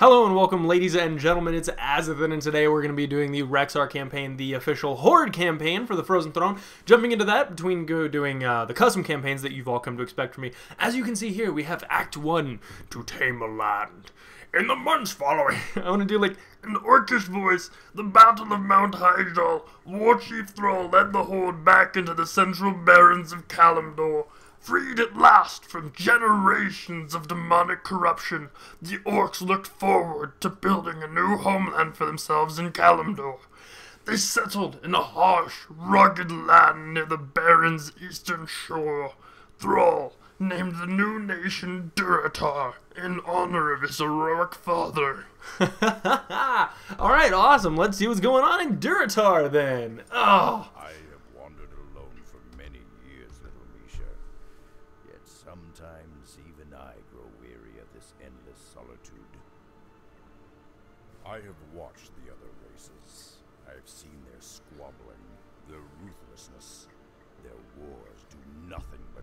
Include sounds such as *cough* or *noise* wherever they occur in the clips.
Hello and welcome, ladies and gentlemen. It's Azothan, and today we're going to be doing the Rexxar campaign, the official Horde campaign for the Frozen Throne. Jumping into that, between doing uh, the custom campaigns that you've all come to expect from me. As you can see here, we have Act 1, To Tame a Land. In the months following, *laughs* I want to do like an orcish voice. The Battle of Mount Hyjal, War Chief Thrall led the Horde back into the central barrens of Kalimdor. Freed at last from generations of demonic corruption, the orcs looked forward to building a new homeland for themselves in Kalimdor. They settled in a harsh, rugged land near the Barrens' eastern shore. Thrall named the new nation Durotar in honor of his heroic father. *laughs* Alright, awesome. Let's see what's going on in Durotar then. Oh. I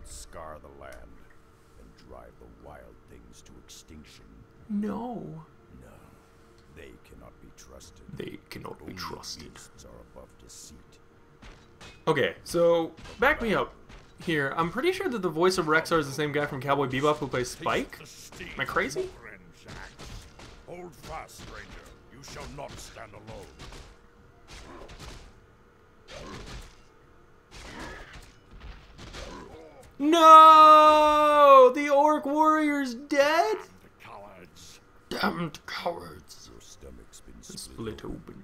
scar the land and drive the wild things to extinction. No. No, they cannot be trusted. They cannot be trusted. beasts are above deceit. Okay, so back me up here. I'm pretty sure that the voice of Rexxar is the same guy from Cowboy Bebop who plays Spike. Am I crazy? Hold fast, stranger. You shall not stand alone. No! The Orc Warrior's dead? Cowards. Damned cowards. Your stomach's been split. Split open.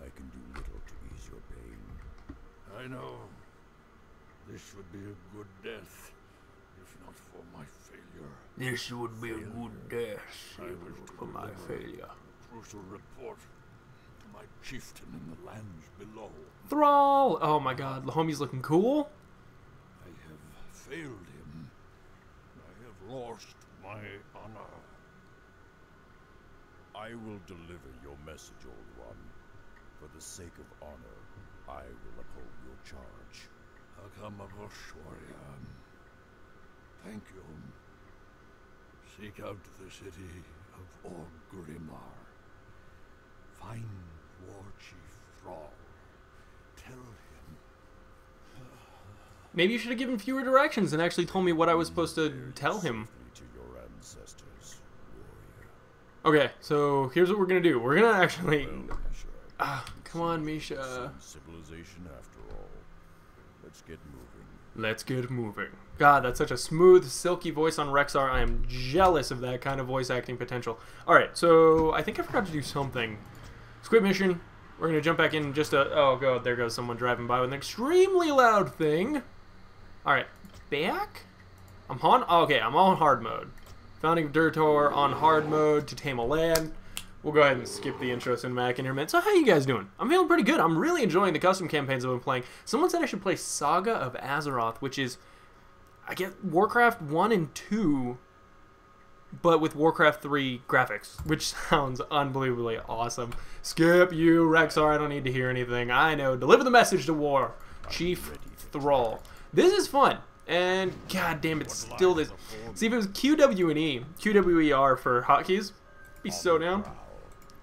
I can do little to ease your pain. I know. This would be a good death, if not for my failure. This would be a good death I wish to for my failure. a Crucial report to my chieftain in the lands below. Thrall! Oh my god, the homie's looking cool. Failed him. I have lost my honor. I will deliver your message, old one. For the sake of honor, I will uphold your charge. Akamabashwarya. Thank you. Seek out the city of Orgrimmar. Find War Chief Thrall. Tell him Maybe you should have given fewer directions and actually told me what I was supposed to tell him. Safely to your ancestors, warrior. Okay, so here's what we're gonna do. We're gonna actually. Ah, come on, Misha. civilization after all. Let's get moving. Let's get moving. God, that's such a smooth, silky voice on Rexxar. I am jealous of that kind of voice acting potential. Alright, so I think I forgot to do something. Squid mission. We're gonna jump back in just a. Oh, god, there goes someone driving by with an extremely loud thing. Alright, back? I'm on. Oh, okay, I'm on hard mode. Founding of Durotar on hard mode to tame a land. We'll go ahead and skip the intro cinematic in here a minute. So how you guys doing? I'm feeling pretty good. I'm really enjoying the custom campaigns I've been playing. Someone said I should play Saga of Azeroth, which is I get Warcraft 1 and 2 but with Warcraft 3 graphics, which *laughs* sounds unbelievably awesome. Skip you, Rexxar, I don't need to hear anything. I know. Deliver the message to war. Chief Thrall. This is fun. And god damn it, still this. See if it was QW and E, QWER for hotkeys, be so down.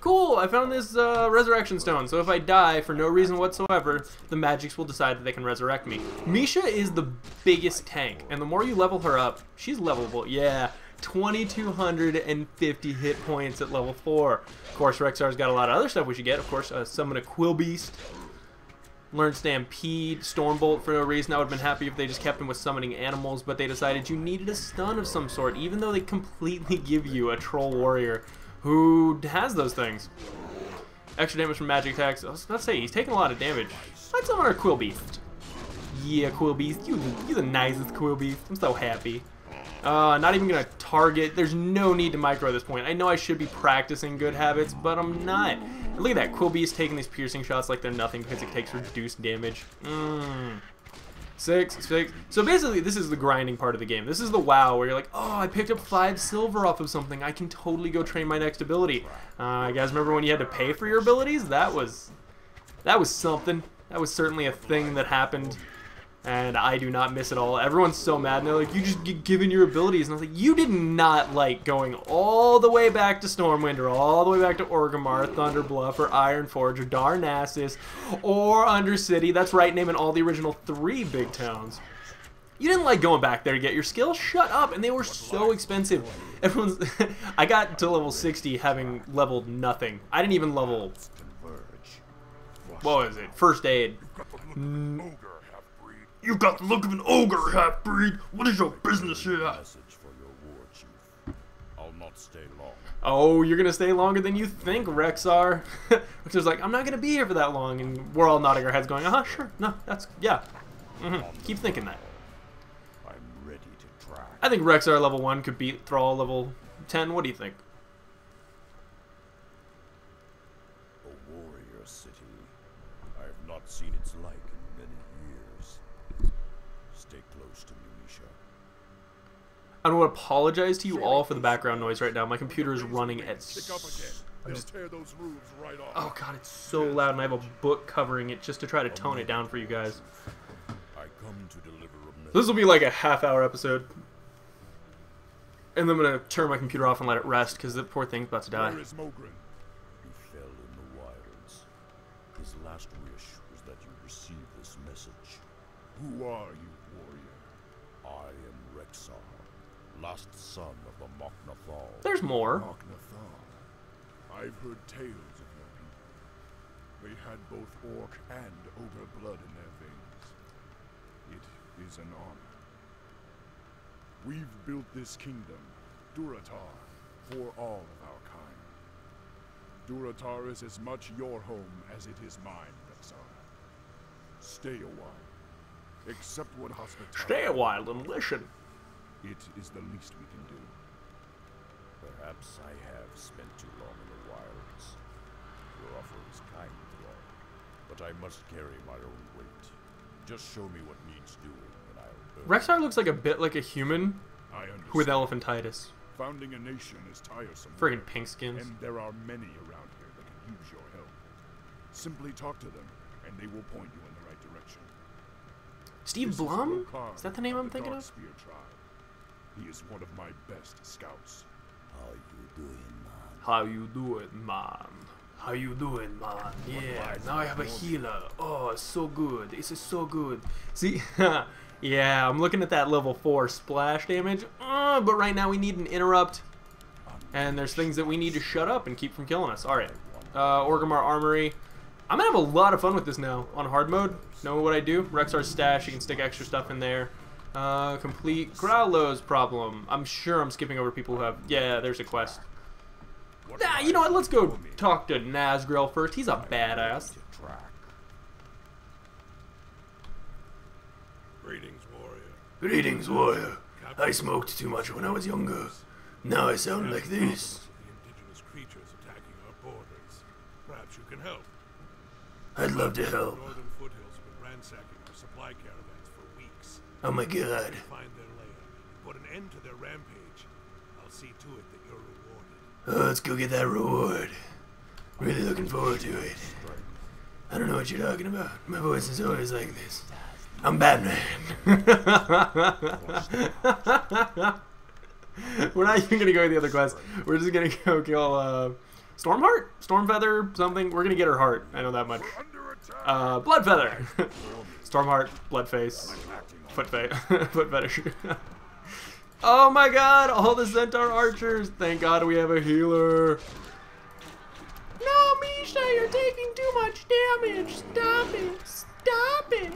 Cool, I found this uh, resurrection stone, so if I die for no reason whatsoever, the magics will decide that they can resurrect me. Misha is the biggest tank, and the more you level her up, she's levelable. Yeah, 2,250 hit points at level 4. Of course, Rexxar's got a lot of other stuff we should get. Of course, uh, summon a Quillbeast, learn Stampede, Stormbolt for no reason. I would have been happy if they just kept him with summoning animals, but they decided you needed a stun of some sort, even though they completely *laughs* give you a Troll Warrior who has those things. Extra damage from magic attacks. I was about to say, he's taking a lot of damage. Let's summon our Quillbeast. Yeah, Quillbeast. You, you're the nicest Quillbeast. I'm so happy. Uh, not even gonna target. There's no need to micro at this point. I know I should be practicing good habits, but I'm not. Look at that. Quillbeast taking these piercing shots like they're nothing because it takes reduced damage. Mmm. Six, six. So basically, this is the grinding part of the game. This is the WoW where you're like, oh, I picked up five silver off of something. I can totally go train my next ability. Uh, guys remember when you had to pay for your abilities? That was, that was something. That was certainly a thing that happened and I do not miss it all. Everyone's so mad, and they're like, you just get given your abilities. And I was like, you did not like going all the way back to Stormwind, or all the way back to Orgrimmar, Thunder Bluff, or Ironforge, or Darnassus, or Undercity. That's right, naming all the original three big towns. You didn't like going back there to get your skills? Shut up! And they were so expensive. Everyone's... *laughs* I got to level 60 having leveled nothing. I didn't even level... What was it? First aid. Ogre half-breed. You got the look of an ogre, half-breed. What is your business here? Message for your war chief. I'll not stay long. Oh, you're gonna stay longer than you think, Rexxar. *laughs* Which is like, I'm not gonna be here for that long, and we're all nodding our heads, going, uh-huh, sure, no, that's yeah. hmm Keep thinking that. I'm ready to try. I think Rexxar level one could beat Thrall level ten. What do you think? A warrior city. I have not seen its like in many years. Stay close to me, Misha. I want to apologize to you all for the background noise right now. My computer is running at. Stick up again. They'll tear those roofs right off. Oh god, it's so loud, and I have a book covering it just to try to oh, tone it down for you guys. I come to deliver a. This will be like a half-hour episode, and then I'm gonna turn my computer off and let it rest because the poor thing's about to die. Where is Mogren? He fell in the wilds. His last wish was that you receive this message. Who are you, warrior? I am Rexxar, last son of the Mok'Nathal. There's more. Mok'Nathal. I've heard tales of your people. They had both orc and ogre blood in their veins. It is an honor. We've built this kingdom, Durotar, for all of our kind. Durotar is as much your home as it is mine, Rexxar. Stay a while. Accept what hospitality. Stay a while and listen. It is the least we can do. Perhaps I have spent too long in the wilds. Your offer is kind, Thrall, but I must carry my own weight. Just show me what needs doing, and I'll. earn Rexxar looks like a bit like a human I with elephantitis. Founding a nation is tiresome. Friggin' pink skins. And there are many around here that can use your help. Simply talk to them, and they will point you in the right direction. Steve This Blum? Rokar Is that the name I'm of thinking of? Darkspear tribe. He is one of my best scouts. How you doing, man? How you doing, man? How you doing, man? Yeah, now I have a healer. Oh, so good. This is so good. See, *laughs* yeah, I'm looking at that level 4 splash damage. Uh, but right now we need an interrupt. And there's things that we need to shut up and keep from killing us. Alright. Uh, Orgrimmar Armory. I'm gonna have a lot of fun with this now on hard mode. Know what I do? Rexxar's stash, you can stick extra stuff in there. Uh, complete Growlow's problem. I'm sure I'm skipping over people who have... Yeah, there's a quest. What Nah, you know what? Let's go talk to Nazgrel first. He's a badass. Greetings, warrior. Greetings, warrior. I smoked too much when I was younger. Now I sound like this. The indigenous creatures attacking our borders. Perhaps you can help. I'd love to help. northern foothills have been ransacking our supply caravans for weeks. Oh my god. Find their lair put an end to their rampage. I'll see to it that you're rewarded. Oh, let's go get that reward. Really looking forward to it. I don't know what you're talking about. My voice is always like this. I'm Batman. *laughs* We're not even gonna go to the other quest. We're just gonna go kill uh, Stormheart, Stormfeather, something. We're gonna get her heart. I know that much. Uh, Bloodfeather, *laughs* Stormheart, Bloodface, Footfa *laughs* Foot Fetish. *laughs* oh my God! All the Centaur archers. Thank God we have a healer. No, Misha, you're taking too much damage. Stop it. Stop it.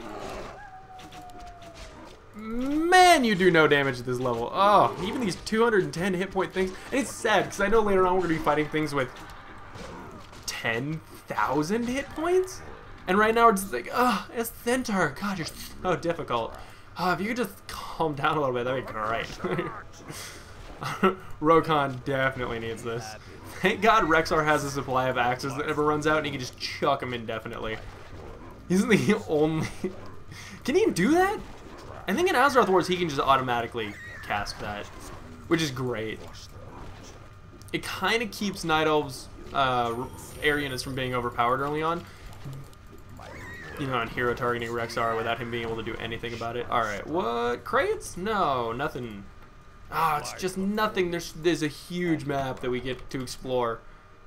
Man, you do no damage at this level. Oh, even these 210 hit point things. And it's sad because I know later on we're going to be fighting things with 10,000 hit points. And right now just like, oh, it's Centaur. God, you're so difficult. Oh, if you could just calm down a little bit, that'd be great. *laughs* Rokhan definitely needs this. Thank God Rexxar has a supply of axes that never runs out and he can just chuck them indefinitely. He's the *laughs* only... Can he do that? I think in Azeroth Wars he can just automatically cast that, which is great. It kind of keeps Night Elves' uh, Arianas from being overpowered early on. You know, on hero targeting Rexxar without him being able to do anything about it. All right, what crates? No, nothing. Ah, it's just nothing. There's there's a huge map that we get to explore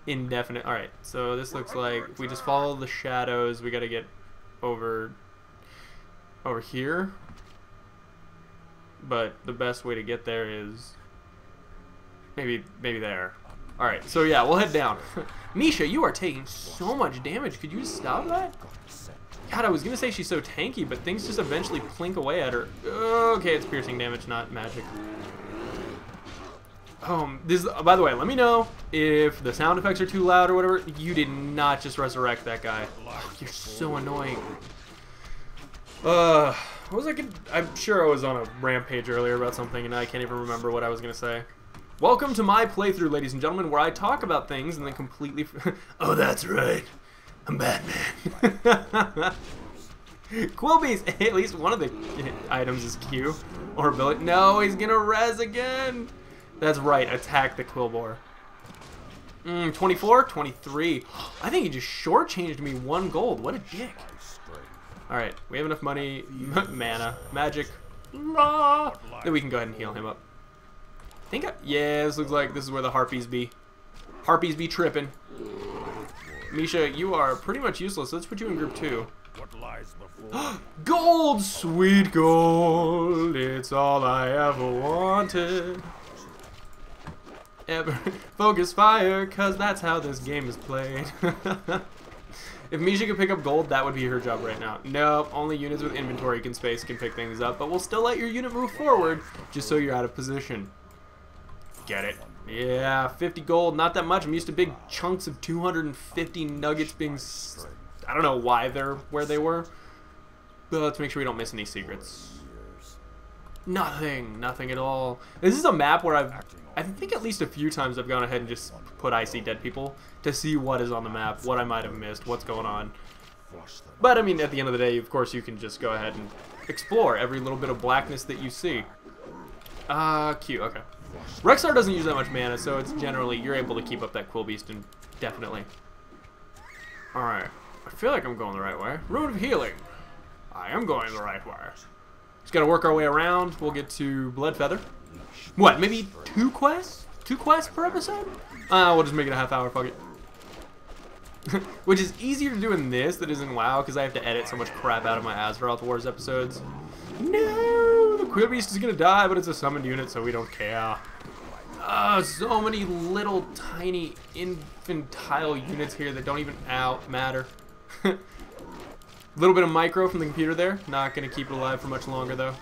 indefinite. All right, so this looks like we just follow the shadows, we got to get over over here. But the best way to get there is maybe maybe there. All right, so yeah, we'll head down. *laughs* Misha, you are taking so much damage. Could you stop that? God, I was gonna say she's so tanky, but things just eventually plink away at her. Okay, it's piercing damage, not magic. Um, this. By the way, let me know if the sound effects are too loud or whatever. You did not just resurrect that guy. Oh, you're so annoying. Uh, what was I? I'm sure I was on a rampage earlier about something, and I can't even remember what I was gonna say. Welcome to my playthrough, ladies and gentlemen, where I talk about things and then completely. *laughs* oh, that's right. I'm Batman. *laughs* Quilby's at least one of the items is Q or ability. No, he's gonna res again. That's right. Attack the Quilboar. Mm, 24, 23. I think he just shortchanged me one gold. What a dick. All right, we have enough money, *laughs* mana, magic, that we can go ahead and heal him up. I think, I, yeah, this looks like this is where the harpies be. Harpies be tripping. Misha, you are pretty much useless. Let's put you in group two. *gasps* gold, sweet gold, it's all I ever wanted. Ever *laughs* focus fire, cause that's how this game is played. *laughs* if Misha could pick up gold, that would be her job right now. Nope, only units with inventory can space can pick things up, but we'll still let your unit move forward, just so you're out of position. Get it? Yeah, 50 gold, not that much. I'm used to big chunks of 250 nuggets being... I don't know why they're where they were. But let's make sure we don't miss any secrets. Nothing. Nothing at all. This is a map where I've... I think at least a few times I've gone ahead and just put I see dead people to see what is on the map, what I might have missed, what's going on. But, I mean, at the end of the day, of course, you can just go ahead and explore every little bit of blackness that you see. Ah, uh, cute. Okay. Rexxar doesn't use that much mana, so it's generally, you're able to keep up that Quill Beast indefinitely. Alright. I feel like I'm going the right way. Rune of Healing. I am going the right way. Just gotta work our way around. We'll get to Bloodfeather. What, maybe two quests? Two quests per episode? Uh, we'll just make it a half hour, fuck it. *laughs* Which is easier to do in this than is in WoW, because I have to edit so much crap out of my Azeroth Wars episodes. No! Quill Beast is gonna die, but it's a summoned unit, so we don't care. Uh, so many little tiny infantile units here that don't even out matter. A *laughs* little bit of micro from the computer there. Not to keep it alive for much longer, though.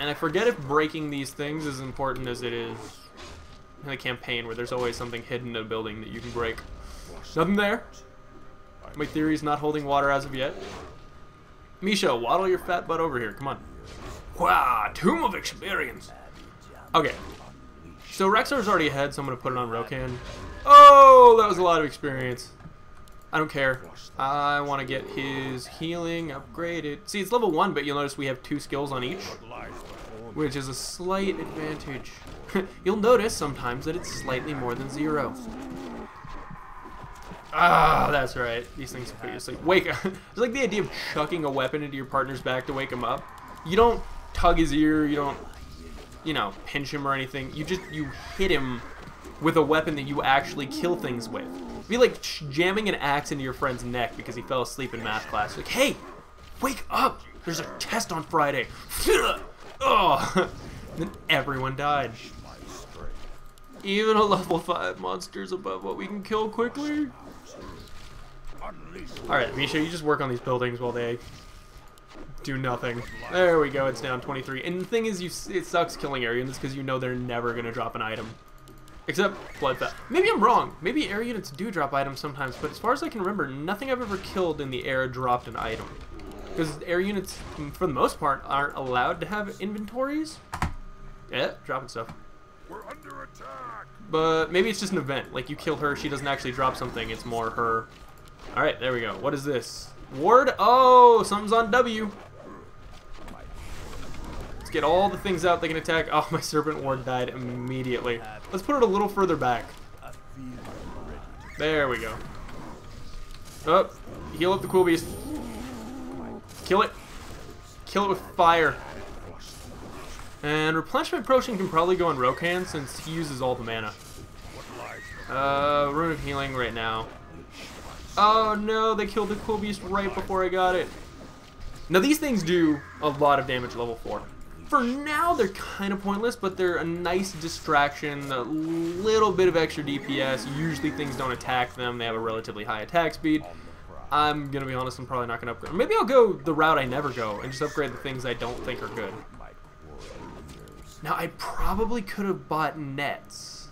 And I forget if breaking these things is important as it is in a campaign where there's always something hidden in a building that you can break. Nothing there. My theory is not holding water as of yet. Misha, waddle your fat butt over here. Come on. Wow, Tomb of Experience. Okay. So Rexxar's already ahead, so I'm going to put it on Rokhan. Oh, that was a lot of experience. I don't care. I want to get his healing upgraded. See, it's level 1, but you'll notice we have two skills on each, which is a slight advantage. *laughs* you'll notice sometimes that it's slightly more than zero. Ah, that's right. These things put you asleep. Wake up. *laughs* it's like the idea of chucking a weapon into your partner's back to wake him up. You don't tug his ear. You don't, you know, pinch him or anything. You just, you hit him with a weapon that you actually kill things with. It'd be like jamming an axe into your friend's neck because he fell asleep in math class. Like, hey, wake up! There's a test on Friday. *laughs* oh, *laughs* then everyone died. Even a level 5 monster's above what we can kill quickly. Alright, Misha, you just work on these buildings while they do nothing. There we go, it's down 23. And the thing is, you it sucks killing area units because you know they're never going to drop an item. Except Bloodfeather. Maybe I'm wrong. Maybe air units do drop items sometimes, but as far as I can remember, nothing I've ever killed in the air dropped an item. Because air units, mm, for the most part, aren't allowed to have inventories. Yeah, dropping stuff. We're under attack. But maybe it's just an event. Like, you kill her, she doesn't actually drop something. It's more her... Alright, there we go. What is this? Ward? Oh, something's on W Let's get all the things out they can attack. Oh, my Serpent Ward died immediately. Let's put it a little further back. There we go. Oh, heal up the quill beast. Kill it. Kill it with fire. And replenishment potion can probably go on Rokhan since he uses all the mana. Uh, rune of healing right now. Oh no, they killed the quill beast right before I got it. Now these things do a lot of damage level 4. For now, they're kind of pointless, but they're a nice distraction, a little bit of extra DPS. Usually things don't attack them, they have a relatively high attack speed. I'm gonna be honest, I'm probably not gonna upgrade. Maybe I'll go the route I never go and just upgrade the things I don't think are good. Now, I probably could have bought nets.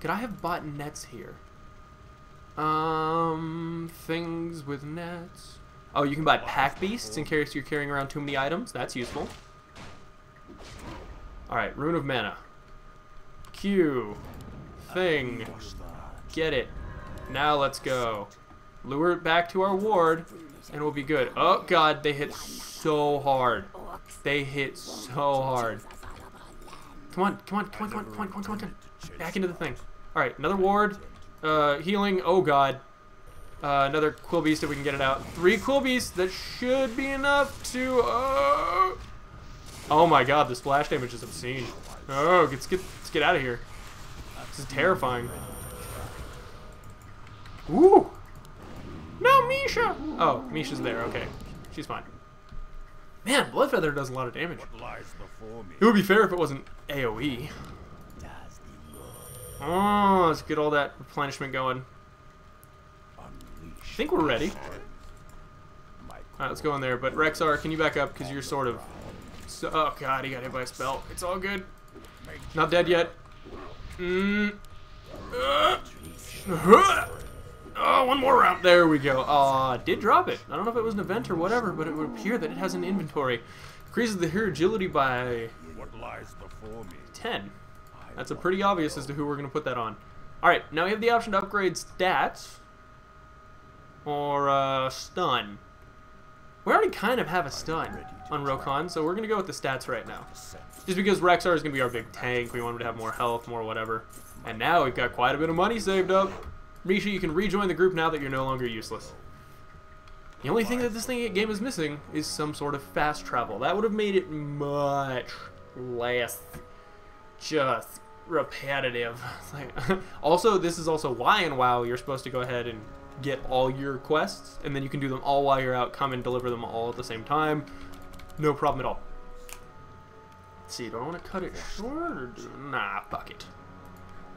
Could I have bought nets here? Um, things with nets. Oh, you can buy pack beasts in case you're carrying around too many items. That's useful. Alright, Rune of Mana. Q. Thing. Get it. Now let's go. Lure it back to our ward, and we'll be good. Oh god, they hit so hard. They hit so hard. Come on, come on, come on, come on, come on, come on, come on, come on. Back into the thing. Alright, another ward. Uh, healing. Oh god. Uh, another Quill Beast if we can get it out. Three Quill Beasts. That should be enough to... Uh... Oh my god, the splash damage is obscene. Oh, let's get, let's get out of here. This is terrifying. Ooh! No, Misha! Oh, Misha's there. Okay. She's fine. Man, Bloodfeather does a lot of damage. lies before me? It would be fair if it wasn't AoE. Oh, let's get all that replenishment going. I think we're ready. Alright, let's go in there. But Rexxar, can you back up? Because you're sort of... So, oh, God, he got hit by a spell. It's all good. Not dead yet. Mm. Uh. Oh, one more round. There we go. Aw, did drop it. I don't know if it was an event or whatever, but it would appear that it has an inventory. Increases the hero agility by What lies before me? 10. That's a pretty obvious as to who we're going to put that on. Alright, now we have the option to upgrade stats or uh, stun. We already kind of have a stun on Rokhan, so we're going to go with the stats right now. Just because Rexxar is going to be our big tank, we want him to have more health, more whatever. And now we've got quite a bit of money saved up. Misha, you can rejoin the group now that you're no longer useless. The only thing that this thing game is missing is some sort of fast travel. That would have made it much less just repetitive. *laughs* *laughs* Also, this is also why in WoW you're supposed to go ahead and get all your quests, and then you can do them all while you're out. Come and deliver them all at the same time. No problem at all. Let's see, do I want to cut it short or do nah? Fuck it.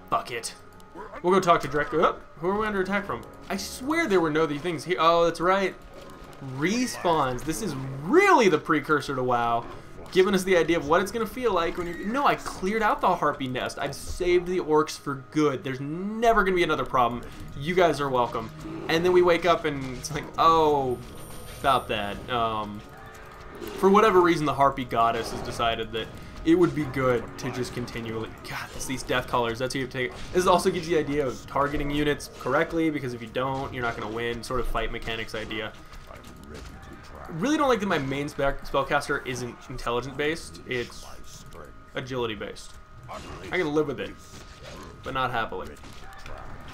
Fuck it. We'll go talk to Drek. Oh, who are we under attack from? I swear there were no these things here. Oh, that's right. Respawns. This is really the precursor to WoW. Giving us the idea of what it's going to feel like when you... No, I cleared out the Harpy nest. I've saved the orcs for good. There's never going to be another problem. You guys are welcome. And then we wake up and it's like, oh, about that. Um, for whatever reason, the Harpy goddess has decided that it would be good to just continually. God, it's these death colors. That's what you have to take. This also gives you the idea of targeting units correctly because if you don't, you're not going to win. Sort of fight mechanics idea. Try Really don't like that my main spellcaster isn't intelligent based. It's agility based. I can live with it, but not happily.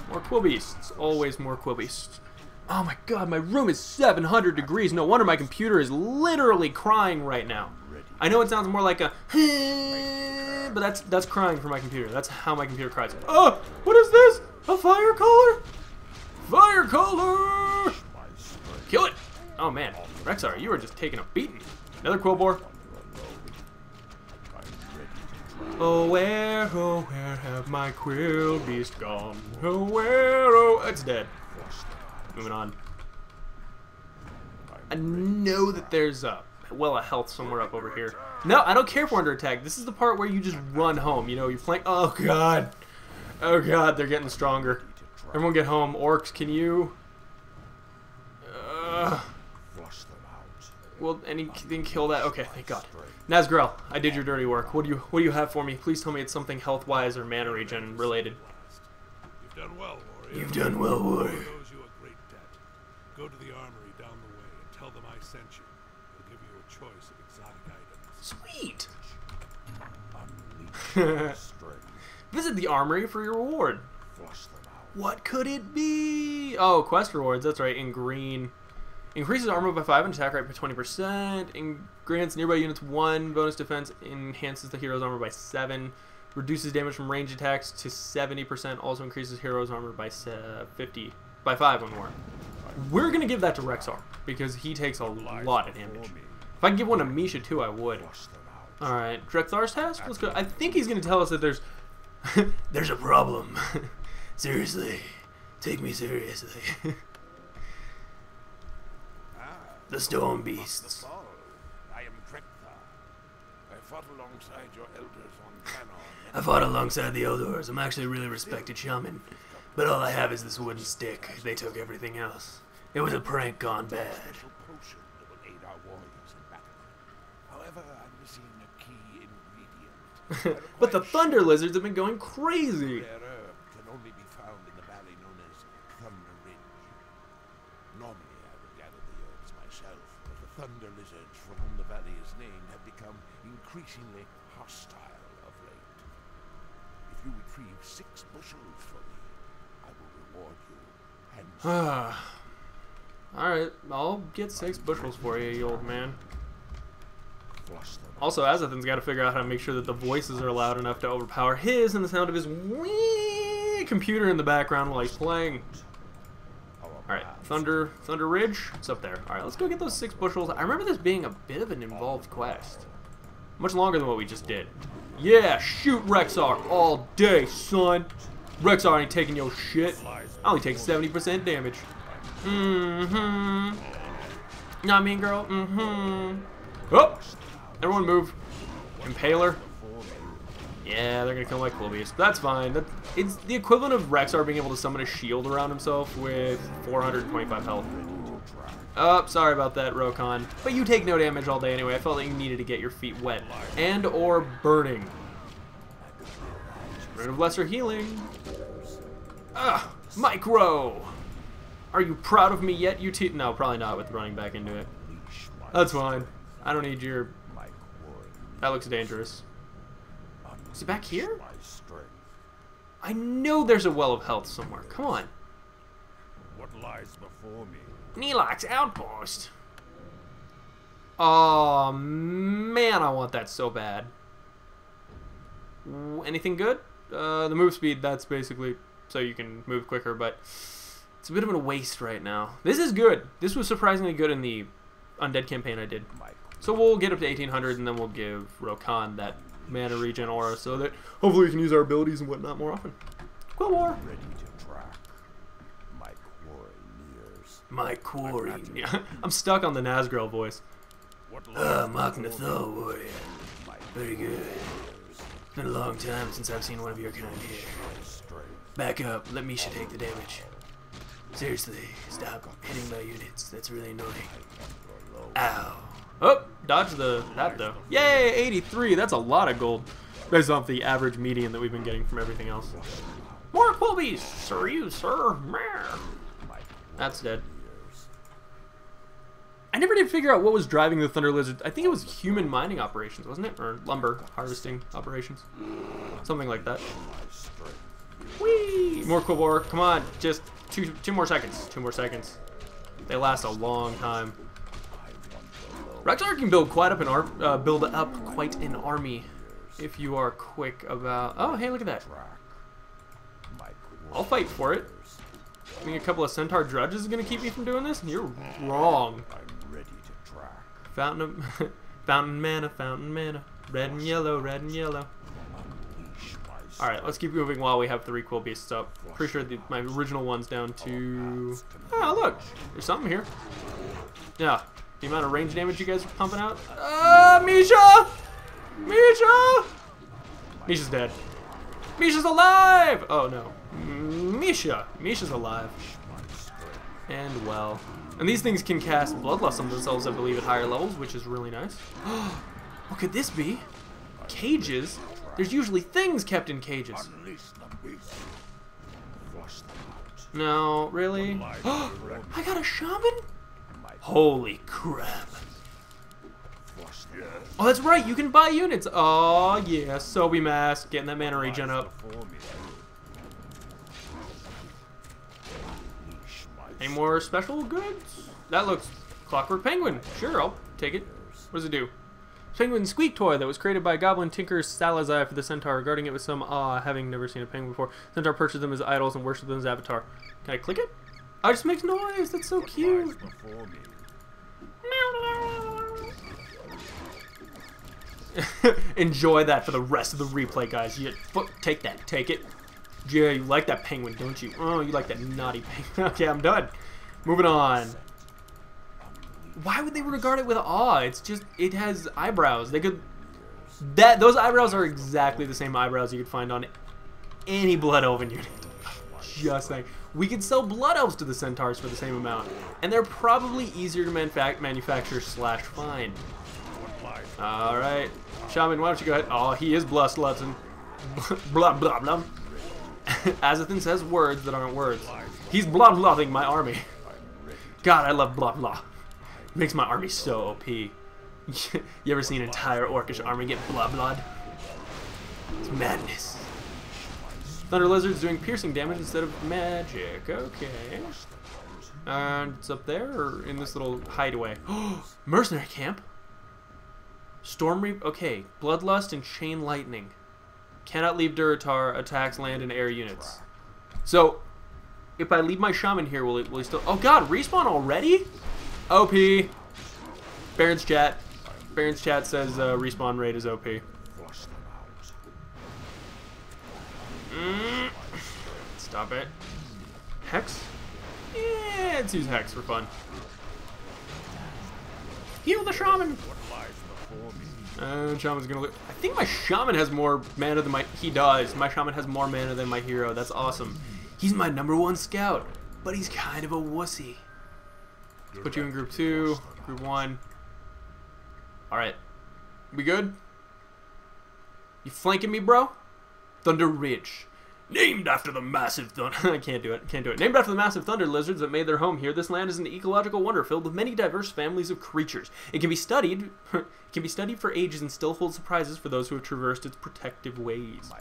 More Quillbeasts. Always more quill beasts. Oh my god, my room is 700 degrees. No wonder my computer is literally crying right now. I know it sounds more like a *laughs* but that's that's crying for my computer. That's how my computer cries. Oh, what is this? A fire color? Fire! Kill it! Oh man, Rexxar, you are just taking a beating. Another quill bore. I'm ready to try. Oh where, oh where have my quill beast gone? Oh where, oh it's dead. Moving on. I know that there's a well a health somewhere up over here. No, I don't care if we're under attack. This is the part where you just run home. You know, you flank. Oh god, oh god, they're getting stronger. Everyone get home. Orcs, can you? Uh, Flush them out. will anything kill that? Okay, thank God. Nazgrel, I did your dirty work. What do you What do you have for me? Please tell me it's something health wise or mana regen related. You've done well, warrior. You've done well, warrior. He owes you a great debt. Go to the armory down the way and tell them I sent you. They'll give you a choice of exotic items. Sweet. Unleash. *laughs* Visit the armory for your reward. Flush them out. What could it be? Oh, quest rewards. That's right. In green, increases armor by five and attack rate by twenty percent. And grants nearby units one bonus defense. Enhances the hero's armor by seven. Reduces damage from range attacks to seventy percent. Also increases hero's armor by fifty by five or more. We're gonna give that to Rexxar because he takes a lot of damage. If I could give one to Misha too, I would. Flush them out. All right, Drek'Thar's task. Let's go. I think he's gonna tell us that there's *laughs* there's a problem. *laughs* seriously, take me seriously. *laughs* The storm beasts. I fought alongside your elders on Canon. I fought alongside the Eldors. I'm actually a really respected shaman, but all I have is this wooden stick. They took everything else. It was a prank gone bad. special potion that will aid our warriors in battle. However, I'm missing a key ingredient. *laughs* But the Thunder Lizards have been going crazy. *sighs* Alright, I'll get six bushels for you, you old man. Also, Azothan's got to figure out how to make sure that the voices are loud enough to overpower his and the sound of his wee computer in the background while he's playing. Alright, Thunder Thunder Ridge. It's up there. Alright, let's go get those six bushels. I remember this being a bit of an involved quest. Much longer than what we just did. Yeah, shoot Rexxar all day, son. Rexxar ain't taking your shit. I only take 70% damage. Mm-hmm. Not mean girl. Mm-hmm. Oh! Everyone move. Impaler. Yeah, they're gonna kill my Quilbius. That's fine. That, it's the equivalent of Rexxar being able to summon a shield around himself with 425 health. Oh, sorry about that, Rokhan. But you take no damage all day anyway. I felt like you needed to get your feet wet. And or burning. Rune of Lesser Healing. Ah, Micro! Are you proud of me yet, you te- No, probably not with running back into it. That's fine. I don't need your... That looks dangerous. Is it back here? I know there's a well of health somewhere. Come on. What lies before me? Neelak's outpost. Oh man, I want that so bad. Anything good? Uh, the move speed. That's basically so you can move quicker, but it's a bit of a waste right now. This is good. This was surprisingly good in the undead campaign I did. So we'll get up to 1800 and then we'll give Rokhan that mana regen aura so that hopefully we can use our abilities and whatnot more often. Quill War. ready to track. My quarry nears. My quarry. I'm stuck on the Nazgrel voice. Ah, lies Mark before Nathal, warrior. Very good. It's been a long time since I've seen one of your kind here. Back up. Let Misha take the damage. Seriously, stop hitting my units. That's really annoying. Ow. Oh, dodge the that though. Yay, 83. That's a lot of gold. Based off the average median that we've been getting from everything else. More Quilbies! Sir, you, sir. That's dead. I never did figure out what was driving the Thunder Lizard. I think it was human mining operations, wasn't it? Or lumber harvesting operations. Something like that. Whee! More Quilboar. Come on. Just two, two more seconds. Two more seconds. They last a long time. Rexxar can build quite up an ar- uh, build up quite an army if you are quick about. Oh, hey, look at that. I'll fight for it. I think a couple of Centaur Drudges is gonna keep me from doing this? And you're wrong. I'm ready to track. Fountain of *laughs* Fountain mana, fountain mana. Red and yellow, red and yellow. Unleash Alright, let's keep moving while we have three quill beasts up. Pretty sure the, my original one's down to. Oh, look! There's something here. Yeah. The amount of range damage you guys are pumping out. Ah, Misha! Misha! Misha's dead. Misha's alive! Oh, no. Misha. Misha's alive. And well. And these things can cast Bloodlust on themselves, I believe, at higher levels, which is really nice. *gasps* what could this be? Cages? There's usually things kept in cages. Unleash the beast. Flush them out. No, really? *gasps* I got a shaman? Holy crap. Flush them out. Oh, that's right, you can buy units. Oh, yeah, Sobi Mask, getting that mana regen up. Any more special goods? That looks Clockwork Penguin. Sure, I'll take it. What does it do? Penguin squeak toy that was created by Goblin Tinker Salazar for the Centaur, regarding it with some awe, having never seen a penguin before. Centaur purchased them as idols and worshipped them as avatar. Can I click it? Oh, it just makes noise. That's so cute. *laughs* Enjoy that for the rest of the replay, guys. You take that, take it. Yeah, you like that penguin, don't you? Oh, you like that naughty penguin. *laughs* okay, I'm done. Moving on. Why would they regard it with awe? It's just it has eyebrows. They could that those eyebrows are exactly the same eyebrows you could find on any blood elven unit. Just saying. We could sell blood elves to the centaurs for the same amount, and they're probably easier to manufac- manufacture slash find. All right, Shaman, why don't you go ahead? Oh, he is blah Slutson. *laughs* blah blah blah. *laughs* Azothan says words that aren't words. He's blah blahing my army. *laughs* God, I love blah blah. Makes my army so OP. *laughs* you ever seen an entire orcish army get blah blood? It's madness. Thunder Lizard's doing piercing damage instead of magic. Okay. And it's up there or in this little hideaway. *gasps* Mercenary camp. Storm Reap. Okay. Bloodlust and Chain Lightning. Cannot leave Durotar. Attacks land and air units. So, if I leave my shaman here, will he, will he still? Oh God! Respawn already? OP. Baron's chat. Baron's chat says uh, respawn rate is OP. Mm. Stop it. Hex? Yeah, let's use Hex for fun. Heal the shaman! Uh, shaman's gonna look. I think my shaman has more mana than my. He does. My shaman has more mana than my hero. That's awesome. He's my number one scout, but he's kind of a wussy. Put you in group two, group one. Alright. We good? You flanking me, bro? Thunder Ridge. Named after the massive thunder. *laughs* I can't do it. Can't do it. Named after the massive thunder lizards that made their home here, this land is an ecological wonder filled with many diverse families of creatures. It can be studied. *laughs* it can be studied for ages and still holds surprises for those who have traversed its protective ways.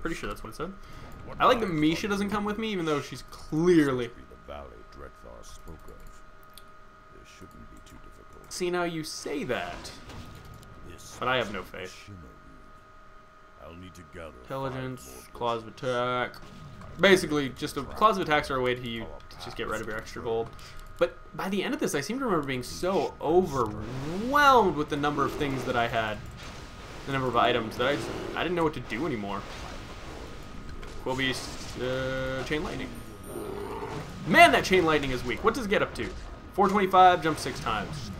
Pretty sure that's what it said. I like that Misha doesn't come with me, even though she's clearly. Valley Drek'Thar spoke of. This shouldn't be too difficult. See now you say that. This But I have no faith. I'll need to gather Intelligence, claws of attack. Basically, just a, claws of attacks are a way to you just get rid of your extra gold. But by the end of this, I seem to remember being so overwhelmed with the number of things that I had, the number of items that I just, I didn't know what to do anymore. Quillbeast, uh, chain lightning. Man, that chain lightning is weak. What does it get up to? 425, jump six times.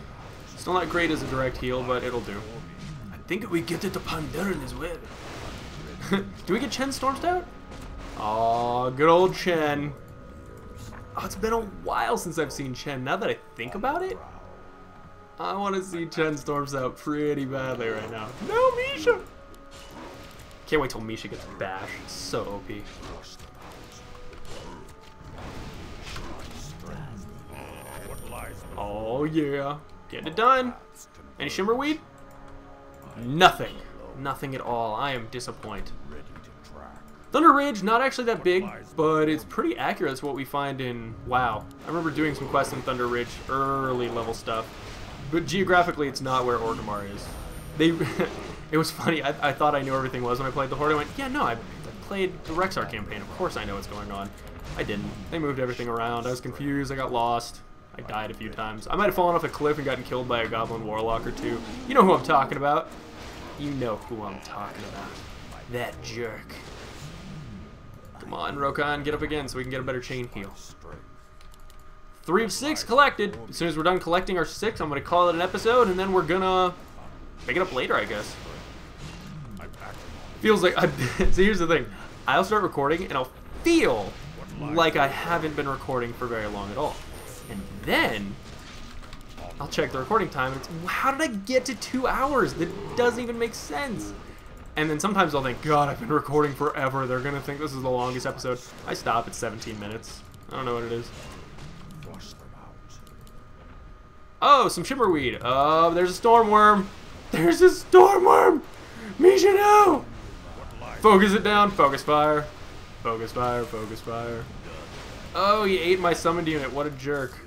Still not great as a direct heal, but it'll do. I think we get it to Pandaren as well. *laughs* Do we get Chen Stormstout? Aw, good old Chen. Oh, it's been a while since I've seen Chen. Now that I think about it, I want to see Chen Stormstout pretty badly right now. No, Misha! Can't wait till Misha gets bashed. It's so OP. Oh, yeah. Getting it done. Any Shimmerweed? Nothing. Nothing at all. I am disappointed. Thunder Ridge, not actually that big, but it's pretty accurate to what we find in WoW. I remember doing some quests in Thunder Ridge, early level stuff, but geographically it's not where Orgrimmar is. They, *laughs* it was funny, I, I thought I knew everything was when I played the Horde, I went, yeah, no, I, I played the Rexxar campaign, of course I know what's going on. I didn't. They moved everything around, I was confused, I got lost. I died a few times. I might have fallen off a cliff and gotten killed by a Goblin Warlock or two. You know who I'm talking about. You know who I'm talking about. That jerk. Come on, Rokhan, get up again so we can get a better chain heal. Three of six collected. As soon as we're done collecting our six, I'm gonna call it an episode, and then we're gonna pick it up later, I guess. Feels like *laughs* I. so here's the thing. I'll start recording, and I'll feel like I haven't been recording for very long at all, and then I'll check the recording time, and it's how did I get to two hours? That doesn't even make sense. And then sometimes I'll think, God, I've been recording forever. They're gonna think this is the longest episode. I stop at 17 minutes. I don't know what it is. Oh, some shimmerweed. Oh, there's a storm wyrm. There's a storm wyrm. Misha, no. Focus it down. Focus fire. Focus fire. Focus fire. Oh, he ate my summoned unit. What a jerk.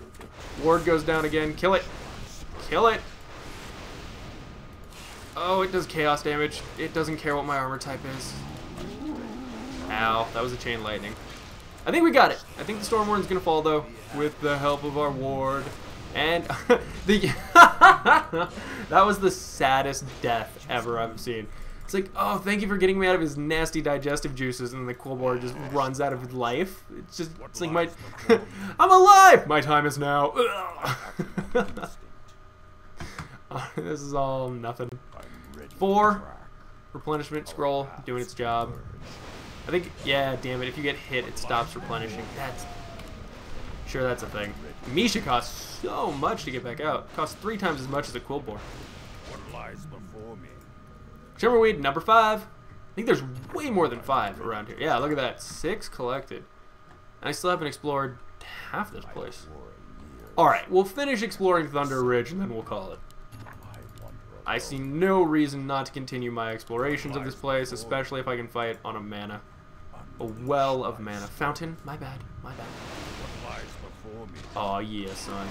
Ward goes down again. Kill it. Kill it. Oh, it does chaos damage. It doesn't care what my armor type is. Ow, that was a chain lightning. I think we got it. I think the Storm Warden's gonna fall though, with the help of our ward. And *laughs* the *laughs* that was the saddest death ever I've seen. It's like, oh, thank you for getting me out of his nasty digestive juices, and the Quilboar just runs out of his life. It's just, it's like my, *laughs* I'm alive. My time is now. *laughs* *laughs* this is all nothing. I'm ready to Four. Replenishment scroll doing its job. I think, yeah, damn it. If you get hit, it stops replenishing. That's sure that's a thing. Misha costs so much to get back out. Costs three times as much as a Quilboar. What lies before me? Shimmerweed, number five. I think there's way more than five around here. Yeah, look at that. Six collected. And I still haven't explored half this place. Alright, we'll finish exploring Thunder Ridge and then we'll call it. I see no reason not to continue my explorations of this place, especially if I can fight on a mana. A well of mana. Fountain? My bad. My bad. Oh yeah, son.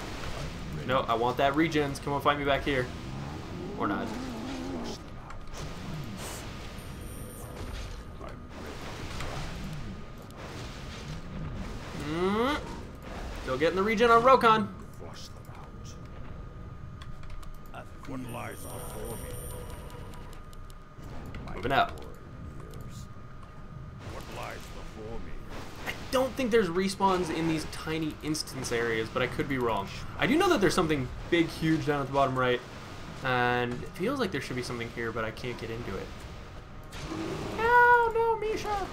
No, I want that regens. Come on, fight me back here. Or not. Mm. Still getting the regen on Rokhan. Flush them out. What lies before me? Moving out. What lies before me? I don't think there's respawns in these tiny instance areas, but I could be wrong. I do know that there's something big, huge down at the bottom right, and it feels like there should be something here, but I can't get into it. No, no, Misha!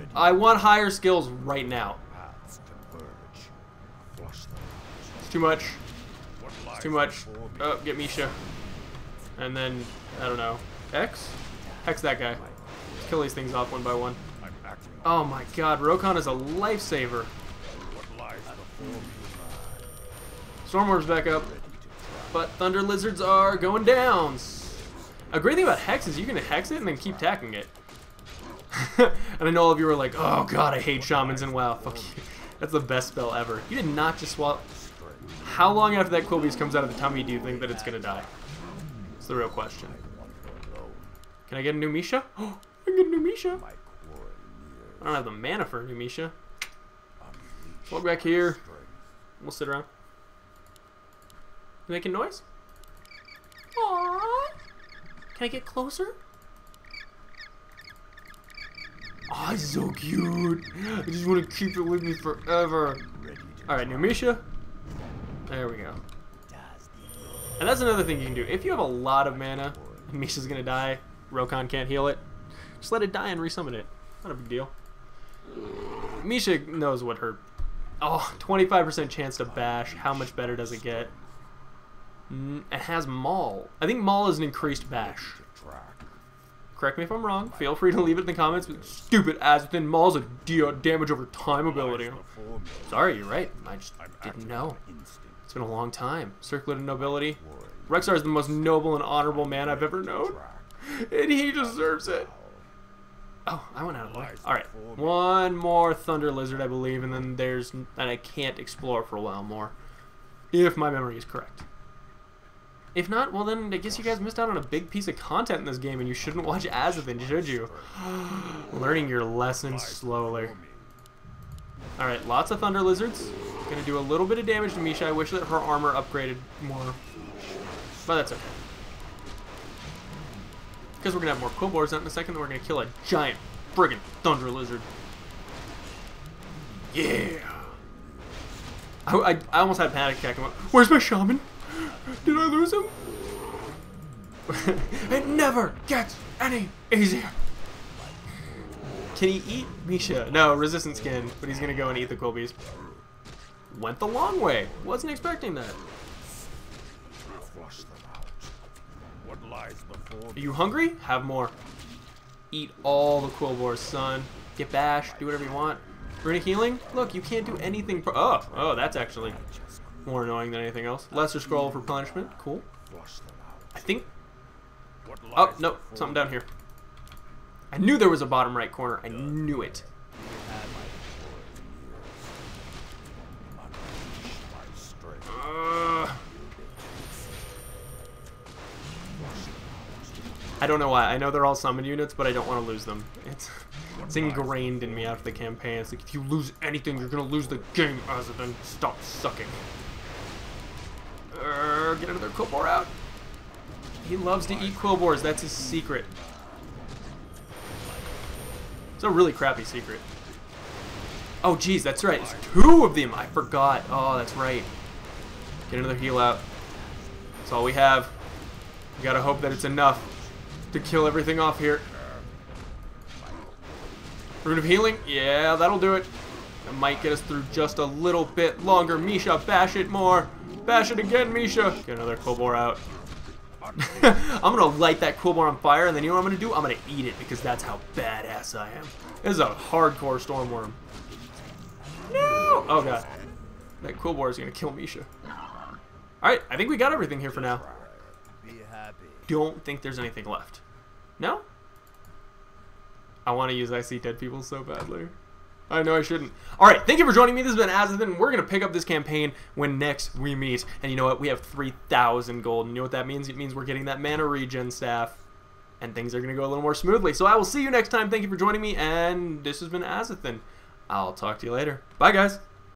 I'm ready. I want higher skills right now. Paths converge. Flush them. It's too much. What lies Too much. Oh, get Misha. And then, I don't know. X? Hex that guy. Let's kill these things off one by one. I'm acting on Oh my god, Rokhan is a lifesaver. what lies before me. Stormward's back up. But Thunder Lizards are going down. A great thing about Hex is you can Hex it and then keep attacking it. *laughs* and I know all of you are like, oh god, I hate Shamans and WoW. Fuck you. That's the best spell ever. You did not just swap. How long after that Quilbies comes out of the tummy do you think that it's gonna die? It's the real question. Can I get a new Misha? Oh, *gasps* I can get a new Misha. I don't have the mana for a new Misha. Walk back here. We'll sit around. You making noise? Aww. Can I get closer? Oh, it's so cute. I just want to keep it with me forever. Alright, new Misha. There we go. And that's another thing you can do. If you have a lot of mana, Misha's gonna die, Rokhan can't heal it, just let it die and resummon it. Not a big deal. Misha knows what her... Oh, 25% chance to bash. How much better does it get? Mm, It has Maul. I think Maul is an increased bash. Correct me if I'm wrong. Feel free to leave it in the comments. But stupid as within Maul's a damage over time ability. Lies before me. Sorry, you're right. I just didn't know. It's been a long time. Circlet of Nobility. Rexxar is the most noble and honorable man I've ever known. *laughs* And he deserves it. Oh, I went out of. Lies Alright. One more Thunder Lizard, I believe, and then there's... And I can't explore for a while more. If my memory is correct. If not, well then, I guess you guys missed out on a big piece of content in this game, and you shouldn't watch Azothan, should you? *sighs* Learning your lessons Lies slowly. Alright, lots of Thunder Lizards. Gonna do a little bit of damage to Misha. I wish that her armor upgraded more. But that's okay. Because we're gonna have more Quilboars out in a second, then we're gonna kill a giant friggin' Thunder Lizard. Yeah! I, I, I almost had a panic attack and went, Where's my shaman? Did I lose him? *laughs* it never gets any easier. Can he eat Misha? No, resistant skin, but he's gonna go and eat the Quilbies. Went the long way. Wasn't expecting that. Flush them out. What lies before Are you hungry? Have more. Eat all the Quilboars, son. Get bashed. Do whatever you want. Runic healing? Look, you can't do anything. Pro- oh, oh, that's actually more annoying than anything else. Lesser Scroll for punishment. Cool. I think... Oh, no. Something down here. I knew there was a bottom right corner. I knew it. Uh, I don't know why. I know they're all summon units, but I don't want to lose them. It's it's ingrained in me after the campaign. It's like, if you lose anything, you're going to lose the game, Azadin. Stop sucking. Uh, get another Quilboar out. He loves to eat Quilboars. That's his secret. It's a really crappy secret. Oh, geez, that's right. There's two of them. I forgot. Oh, that's right. Get another heal out. That's all we have. We gotta hope that it's enough to kill everything off here. Rune of Healing? Yeah, that'll do it. That might get us through just a little bit longer. Misha, bash it more. Bash it again, Misha. Get another Quilboar out. *laughs* I'm gonna light that Quilboar on fire, and then you know what I'm gonna do? I'm gonna eat it because that's how badass I am. This is a hardcore Storm Wyrm. No! Oh god. That Quilboar is gonna kill Misha. Alright, I think we got everything here for now. Don't think there's anything left. No? I want to use I See Dead People so badly. I know I shouldn't. Alright, thank you for joining me. This has been Azothan. We're going to pick up this campaign when next we meet. And you know what? We have 3,000 gold. And you know what that means? It means we're getting that mana regen staff. And things are going to go a little more smoothly. So I will see you next time. Thank you for joining me. And this has been Azothan. I'll talk to you later. Bye, guys.